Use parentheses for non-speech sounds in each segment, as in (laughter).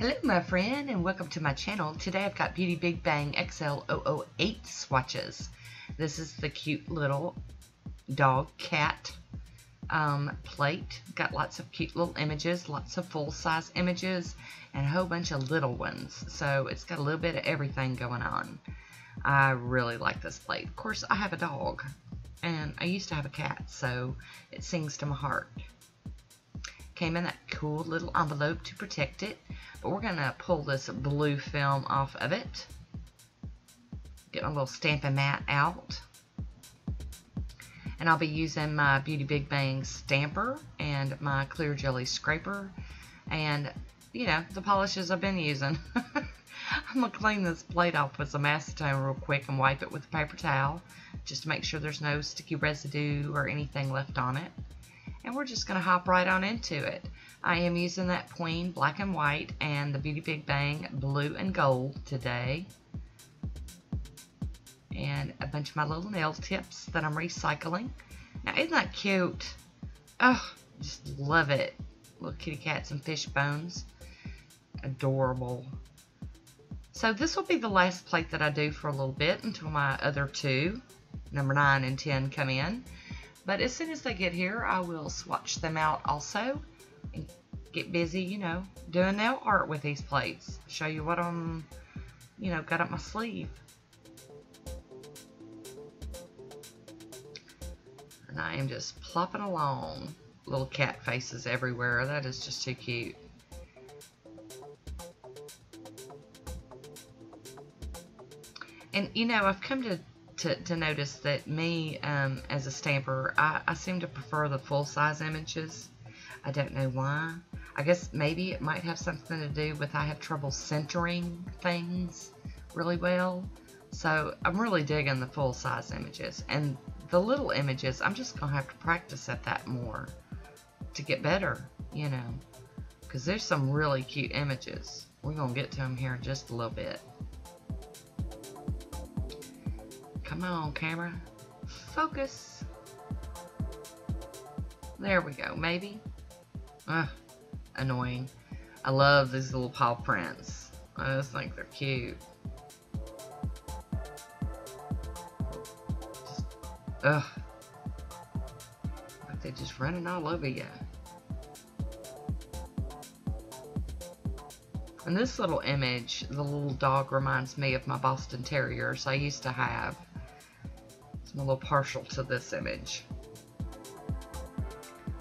Hello my friend and welcome to my channel. Today I've got Beauty Big Bang XL008 swatches. This is the cute little dog cat um, plate. Got lots of cute little images, lots of full-size images, and a whole bunch of little ones. So it's got a little bit of everything going on. I really like this plate. Of course I have a dog and I used to have a cat so it sings to my heart. Came in that cool little envelope to protect it. But we're going to pull this blue film off of it. Get my little stamping Mat out. And I'll be using my Beauty Big Bang stamper and my Clear Jelly scraper. And, you know, the polishes I've been using. (laughs) I'm going to clean this plate off with some acetone real quick and wipe it with a paper towel. Just to make sure there's no sticky residue or anything left on it and we're just going to hop right on into it. I am using that Queen Black and White and the Beauty Big Bang Blue and Gold today. And a bunch of my little nail tips that I'm recycling. Now, isn't that cute? Oh, just love it. Little kitty cats and fish bones. Adorable. So this will be the last plate that I do for a little bit until my other two, number 9 and 10, come in. But as soon as they get here, I will swatch them out also and get busy, you know, doing nail art with these plates. Show you what I'm, you know, got up my sleeve. And I am just plopping along. Little cat faces everywhere. That is just too cute. And, you know, I've come to to, to notice that me, um, as a stamper, I, I seem to prefer the full-size images. I don't know why. I guess maybe it might have something to do with I have trouble centering things really well. So I'm really digging the full-size images. And the little images, I'm just going to have to practice at that more to get better, you know. Because there's some really cute images. We're going to get to them here in just a little bit. Come on, camera. Focus. There we go, maybe. Ugh, annoying. I love these little paw prints. I just think they're cute. Ugh. Like they're just running all over you. And this little image, the little dog reminds me of my Boston Terriers I used to have. I'm a little partial to this image.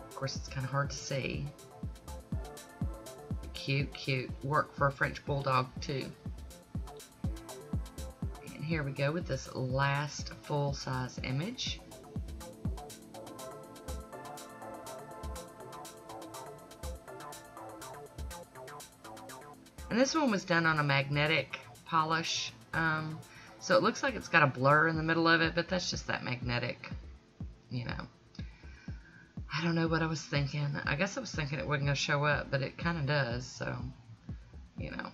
Of course, it's kind of hard to see. Cute, cute. Work for a French Bulldog, too. And here we go with this last full-size image. And this one was done on a magnetic polish. Um, so it looks like it's got a blur in the middle of it, but that's just that magnetic, you know. I don't know what I was thinking. I guess I was thinking it wasn't going to show up, but it kind of does, so, you know.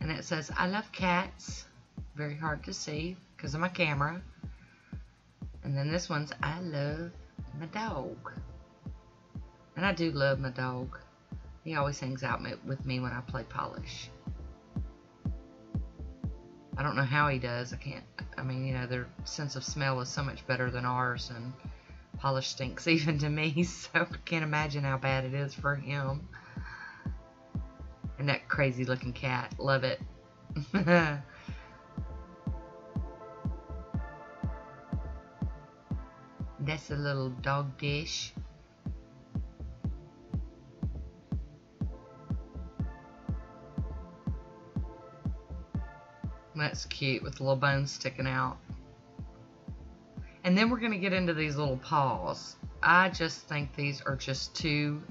And it says, I love cats. Very hard to see because of my camera. And then this one's, I love my dog. And I do love my dog. He always hangs out with me when I play polish. I don't know how he does. I can't, I mean, you know, their sense of smell is so much better than ours, and polish stinks (laughs) even to me, so I can't imagine how bad it is for him. And that crazy looking cat. Love it. (laughs) That's a little dog dish. That's cute with the little bones sticking out. And then we're going to get into these little paws. I just think these are just too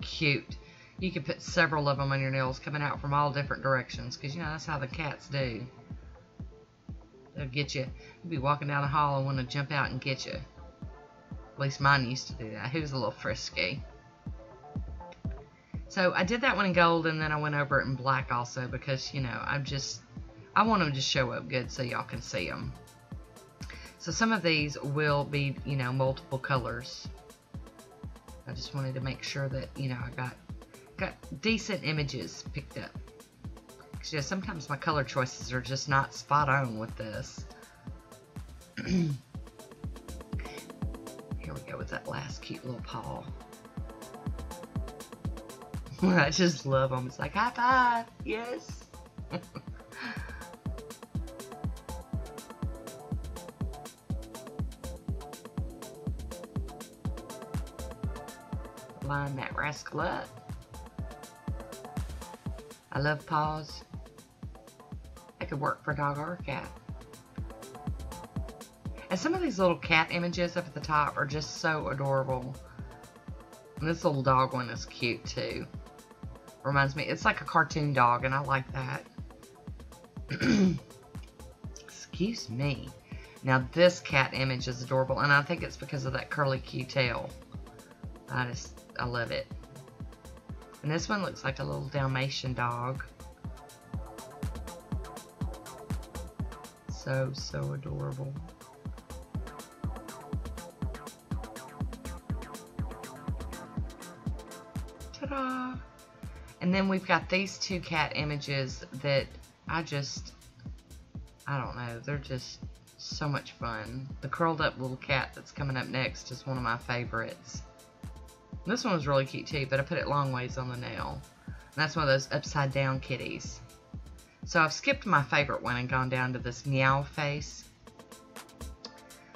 cute. You could put several of them on your nails coming out from all different directions because, you know, that's how the cats do. They'll get you. You'll be walking down the hall and want to jump out and get you. At least mine used to do that. He was a little frisky. So I did that one in gold and then I went over it in black also because, you know, I'm just I want them to show up good so y'all can see them. So some of these will be, you know, multiple colors. I just wanted to make sure that, you know, I got got decent images picked up. Because, yeah, sometimes my color choices are just not spot on with this. (clears throat) Here we go with that last cute little paw. (laughs) I just love them. It's like, high five, yes. (laughs) line that rascal up. I love paws. They could work for dog or cat. And some of these little cat images up at the top are just so adorable. And this little dog one is cute too. Reminds me, it's like a cartoon dog and I like that. (clears throat) Excuse me. Now this cat image is adorable and I think it's because of that curly cute tail. I just I love it. And this one looks like a little Dalmatian dog. So, so adorable. Ta-da! And then we've got these two cat images that I just, I don't know, they're just so much fun. The curled up little cat that's coming up next is one of my favorites. This one was really cute too, but I put it long ways on the nail. And that's one of those upside down kitties. So I've skipped my favorite one and gone down to this meow face.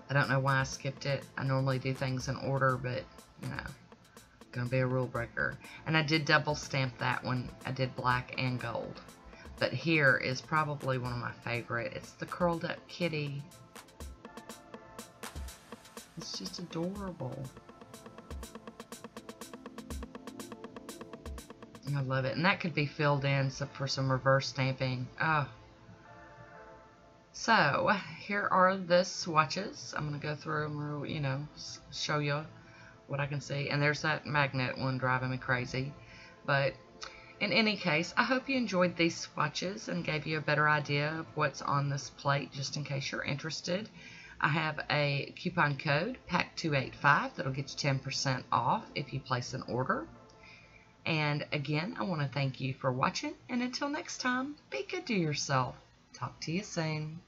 I don't know why I skipped it. I normally do things in order, but, you know, gonna be a rule breaker. And I did double stamp that one. I did black and gold. But here is probably one of my favorite. It's the curled up kitty. It's just adorable. I love it. And that could be filled in for some reverse stamping. Oh. So, here are the swatches. I'm going to go through them, you know, show you what I can see. And there's that magnet one driving me crazy. But in any case, I hope you enjoyed these swatches and gave you a better idea of what's on this plate, just in case you're interested. I have a coupon code, PACK285, that'll get you 10% off if you place an order. And again, I want to thank you for watching. And until next time, be good to yourself. Talk to you soon.